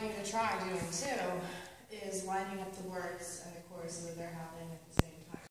To try doing too is lining up the words